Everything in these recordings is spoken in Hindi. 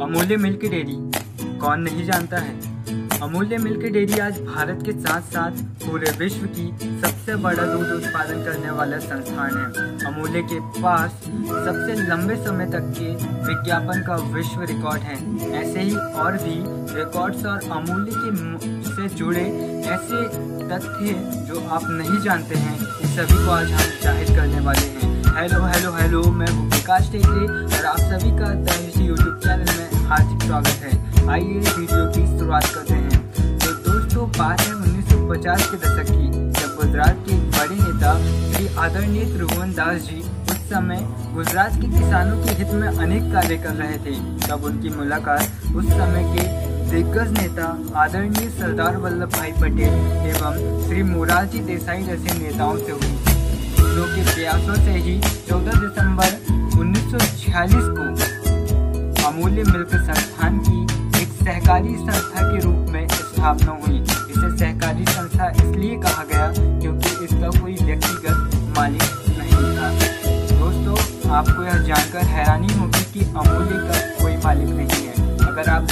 अमूल्य मिल्क डेयरी कौन नहीं जानता है? अमूल्य मिल्क डेयरी आज भारत के साथ साथ पूरे विश्व की सबसे बड़ा दूध उत्पादन करने वाला संस्थान है। अमूल्य के पास सबसे लंबे समय तक के विज्ञापन का विश्व रिकॉर्ड है। ऐसे ही और भी रिकॉर्ड्स और अमूल्य के से जुड़े ऐसे तथ्य जो आप नहीं जानते हैं सभी को आज हम ज़ाहिर करने वाले हैं। हेलो हेलो हेलो मैं विकास टेकरे और आप सभी का यूट्यूब चैनल में हार्दिक स्वागत है। आइए वीडियो की शुरुआत करते हैं। तो दोस्तों, बात है 1950 के दशक की, जब गुजरात के बड़े नेता श्री आदरणीय त्रिभुवन दास जी उस समय गुजरात के किसानों के हित में अनेक कार्य कर रहे थे। तब उनकी मुलाकात उस समय के दिग्गज नेता आदरणीय सरदार वल्लभ भाई पटेल एवं श्री मोरारजी देसाई जैसे नेताओं से हुई। जो के प्रयासों से ही 14 दिसंबर 1946 को अमूल्य मिल्क संस्थान की एक सहकारी संस्था के रूप में स्थापना हुई। इसे सहकारी संस्था इसलिए कहा गया क्योंकि इसका कोई व्यक्तिगत मालिक नहीं था। दोस्तों, आपको यह जानकर हैरानी होगी कि अमूल्य का कोई मालिक नहीं है। अगर आप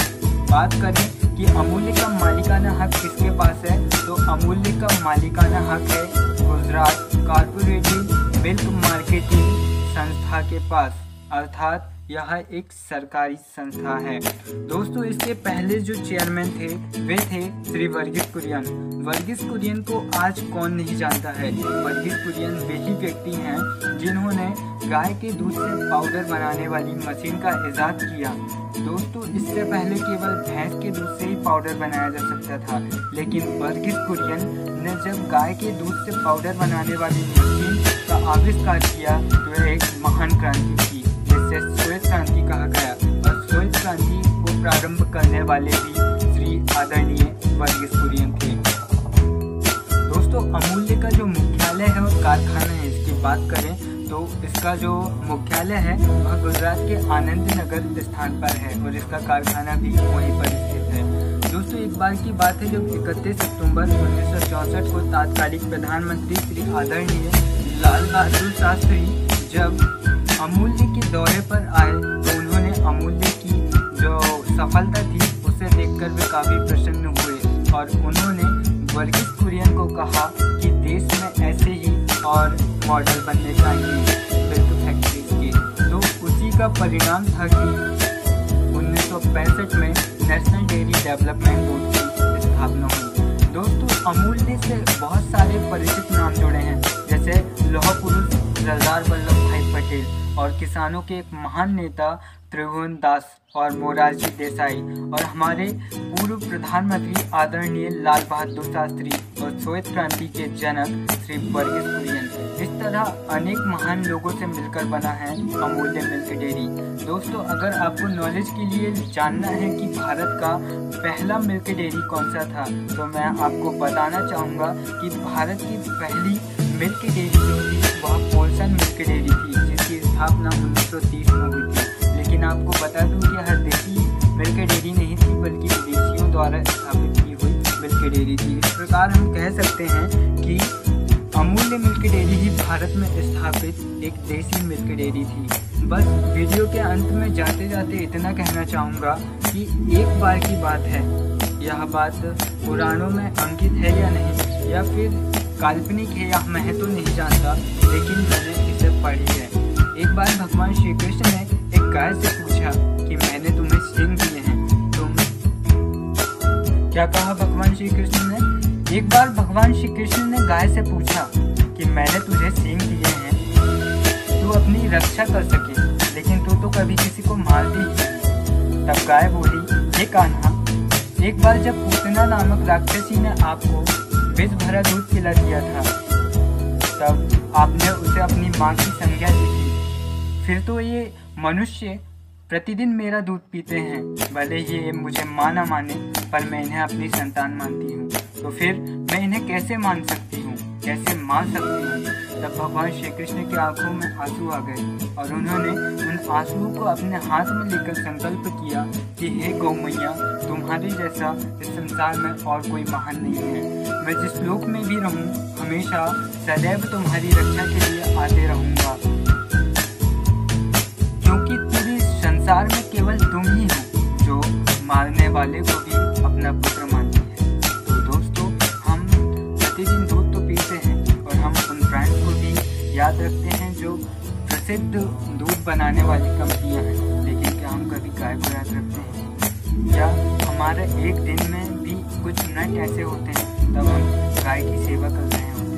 बात करें कि अमूल्य का मालिकाना हक किसके पास है तो अमूल्य का मालिकाना हक है गुजरात कारपोरेटिव मिल्क मार्केटिंग संस्था के पास अर्थात यह एक सरकारी संस्था है। दोस्तों, इसके पहले जो चेयरमैन थे, वे थे श्री वर्गीस कुरियन। वर्गीस कुरियन को आज कौन नहीं जानता है? वर्गीस कुरियन वे ही व्यक्ति हैं जिन्होंने गाय के दूध से पाउडर बनाने वाली मशीन का इजाद किया। दोस्तों, इससे पहले केवल भैंस के दूध से ही पाउडर बनाया जा सकता था। लेकिन वर्गीस कुरियन ने जब गाय के दूध से पाउडर बनाने वाली मशीन का आविष्कार किया तो एक महान क्रांति थी। जिसे श्वेत क्रांति कहा गया और श्वेत क्रांति को प्रारंभ करने वाले भी श्री आदरणीय वर्गीस कुरियन थे। दोस्तों, अमूल्य का जो मुख्यालय है और कारखाना है, इसकी बात करें तो इसका जो मुख्यालय है, वह गुजरात के आनंद नगर स्थान पर है और इसका कारखाना भी वहीं पर स्थित है। दोस्तों, एक बार की बात है, जब इकतीस अक्टूबर उन्नीस को तात्कालिक प्रधानमंत्री श्री आदरणीय लाल बहादुर शास्त्री जब अमूल्य के दौरे पर आए तो उन्होंने अमूल्य की जो सफलता थी, उसे देखकर वे काफ़ी प्रसन्न हुए और उन्होंने वर्गीस कुरियन को कहा कि देश में ऐसे ही और मॉडल बनने चाहिए मिल्क फैक्ट्रीज के। तो उसी का परिणाम था कि उन्नीस सौ पैंसठ में नेशनल डेयरी डेवलपमेंट बोर्ड की स्थापना हुई। दोस्तों, अमूल्य से बहुत सारे परिचित नाम जुड़े हैं, जैसे लोह पुरुष सरदार वल्लभ भाई पटेल और किसानों के एक महान नेता त्रिभुवन दास और मोरारजी देसाई और हमारे पूर्व प्रधानमंत्री आदरणीय लाल बहादुर शास्त्री और श्वेत क्रांति के जनक श्री वर्गीस कुरियन। इस तरह अनेक महान लोगों से मिलकर बना है अमूल्य मिल्क डेयरी दोस्तों, अगर आपको नॉलेज के लिए जानना है कि भारत का पहला मिल्क डेयरी कौन सा था तो मैं आपको बताना चाहूँगा कि भारत की पहली मिल्क डेयरी वह पोलसन मिल्क थी। लेकिन आपको बता दूँ कि हर देसी मिल्क डेयरी नहीं थी, बल्कि विदेशियों द्वारा स्थापित की हुई मिल्क डेयरी थी। इस प्रकार हम कह सकते हैं कि अमूल्य मिल्क डेयरी ही भारत में स्थापित एक देसी मिल्क डेयरी थी। बस वीडियो के अंत में जाते जाते इतना कहना चाहूँगा कि एक बार की बात है, यह बात पुराणों में अंकित है या नहीं, या फिर काल्पनिक है या मैं तो नहीं जानता, लेकिन मैंने इसे पढ़ी है। एक बार भगवान श्री कृष्ण ने एक गाय से पूछा कि मैंने तुम्हें सिंह दिए हैं तुम क्या कहा भगवान श्री कृष्ण ने? एक बार भगवान श्री कृष्ण ने गाय से पूछा कि मैंने तुझे सिंह दिए हैं, तू अपनी रक्षा कर सके, लेकिन तू तो कभी किसी को मारती ही तब गाय बोली ये कान्हा, एक बार जब पूतना नामक राक्षसी ने आपको विष भरा दूध पिला दिया था, तब आपने उसे अपनी माँ की संज्ञा दी फिर तो ये मनुष्य प्रतिदिन मेरा दूध पीते हैं। भले ये मुझे माना माने, पर मैं इन्हें अपनी संतान मानती हूँ। तो फिर मैं इन्हें कैसे मान सकती हूँ? कैसे मान सकती हूँ? तब भगवान श्री कृष्ण की आँखों में आँसू आ गए, और उन्होंने उन आंसुओं को अपने हाथ में लेकर संकल्प किया कि, हे गौ मैया तुम्हारे जैसा इस संसार में और कोई महान नहीं है। मैं जिस लोक में भी रहूँ, हमेशा सदैव तुम्हारी रक्षा के लिए आते रहूँगा। संसार में केवल तुम ही हो जो मारने वाले को भी अपना पुत्र मानती है। तो दोस्तों, हम प्रतिदिन दूध तो पीते हैं और हम उन ब्रांड को भी याद रखते हैं जो प्रसिद्ध दूध बनाने वाली कंपनियाँ हैं। लेकिन क्या हम कभी गाय को याद रखते हैं? या हमारे एक दिन में भी कुछ नट ऐसे होते हैं, तब हम गाय की सेवा कर रहे होते हैं।